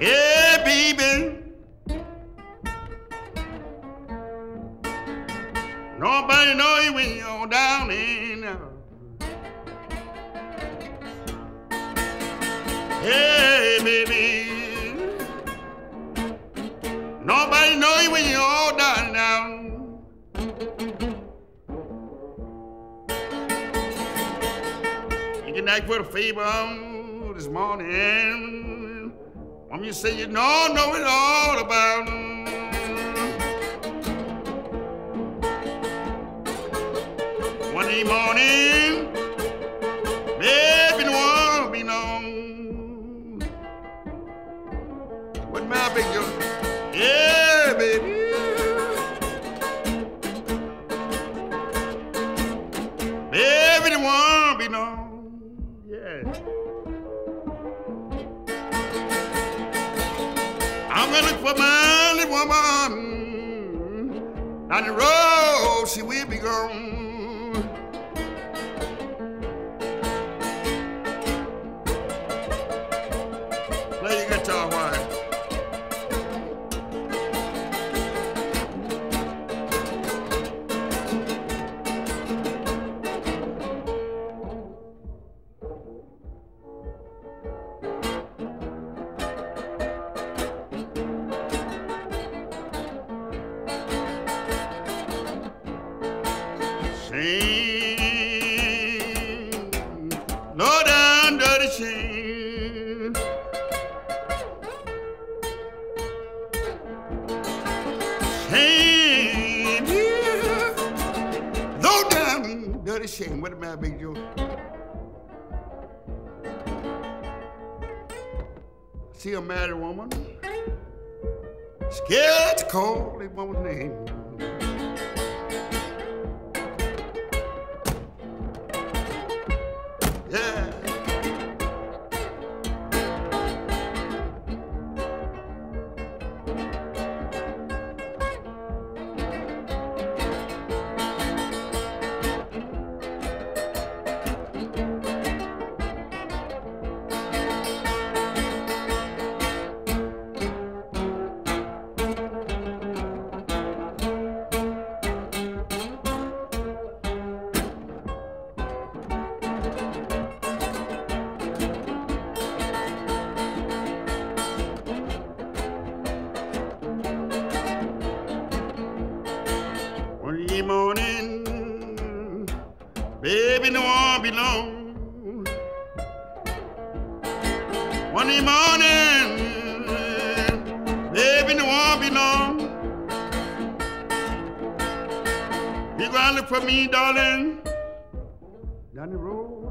Yeah, baby. Nobody know you when you're down in. Hey baby. Nobody know you when you're down down. You can act for a favor this morning. When you say you don't know it all about. One morning, baby, no one be known. What my big girl? I'm gonna for little woman. Down the road, she will be gone. Shame, yeah. low down dirty shame. What about Big Joe? See a married woman, scared to call a woman's name. One morning, baby, no one belong. One morning, baby, no one belong. You gonna look for me, darling? Down the road,